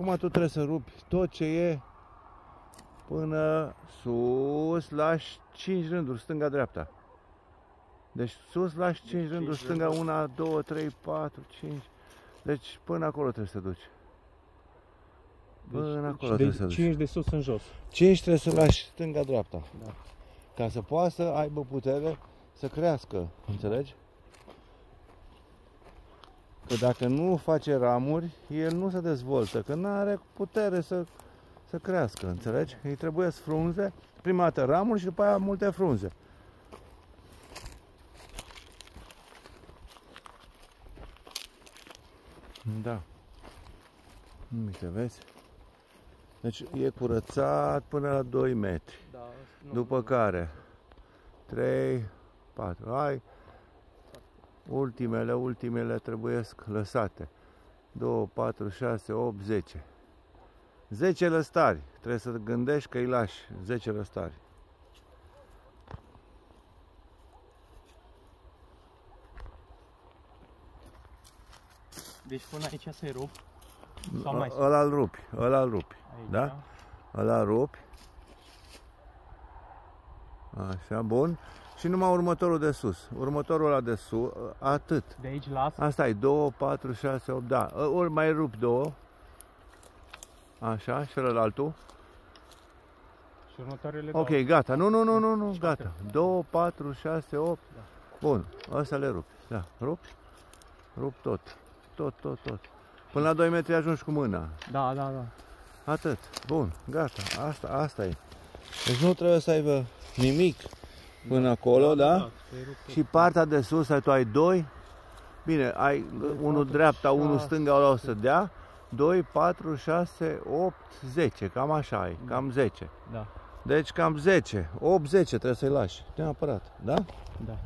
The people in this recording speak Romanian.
Acum tu trebuie să rupi tot ce e până sus, lași 5 rânduri, stânga-dreapta. Deci sus lași 5 deci rânduri, stânga 1, 2, 3, 4, 5. Deci până acolo trebuie să te duci. Până deci, acolo deci trebuie să duci. 5 de sus în jos. 5 trebuie să lași stânga-dreapta. Da. Ca să poată să aibă putere să crească, înțelegi? Că dacă nu face ramuri, el nu se dezvoltă, că nu are putere să, să crească, înțelegi? Îi trebuie frunze, prima dată ramuri și după aia multe frunze. Da. Uite, vezi? Deci e curățat până la 2 metri. Da, După care 3, 4. Ai ultimele, ultimele trebuie lăsate. 2, 4, 6, 8, 10. 10 lăstari. Trebuie să gândești că îi lași 10 lăstari. Deci până aici se rup? Sau mai ăla îl rupi, ăla îl rupi. Aici. Da? Ăla rupi. Așa, bun. Și numai următorul de sus. Următorul ăla de sus, atât. De aici las? Asta e 2, 4, 6, 8, da. Ori mai rup 2. Așa, și ălaltul. Și următoarele Ok, două. gata. Nu, nu, nu, nu, nu, gata. 2, 4, 6, 8. Da. Bun, asta le rup. Da, rup. Rup tot. Tot, tot, tot. Până la 2 metri ajungi cu mâna. Da, da, da. Atât. Bun, gata. Asta, asta e. Deci nu trebuie să aibă nimic până da, acolo, da? da? da și partea de sus, ai tu ai 2. Bine, ai unul dreapta, unul stânga, o să dea. 2, 4, 6, 8, 10. Cam așa ai. Da. Cam 10. Da. Deci cam 10. 8, 10 trebuie să-i lași. Neapărat. Da? Da.